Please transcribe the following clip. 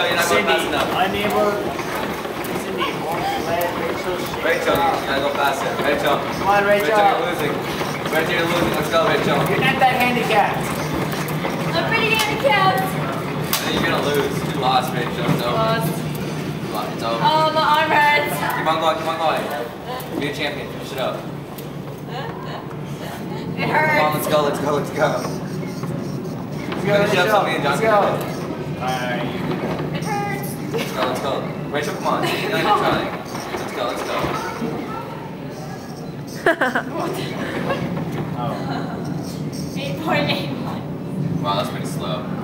Rachel, you're not going Cindy, fast enough. unable. Cindy, won't let Rachel shake Rachel, you off. gotta go faster. Rachel. Come on, Rachel. Rachel, you're losing. Rachel, you're losing. Let's go, Rachel. You're not that handicapped. I'm pretty handicapped. I think you're gonna lose. You lost, Rachel. It's over. Lost. You lost. It's over. Oh, my arm hurts. Keep on going, keep on going. Be a champion. Finish it up. It Come on, hurts. let's go, let's go, let's go. Let's go, Finish up Rachel. so me and John Let's can go. do it. Alright. It hurts. Let's go, let's go. Rachel, come on. You're not even trying. Let's go, let's go. Oh. 8.81. Wow, that's pretty slow. It's alright.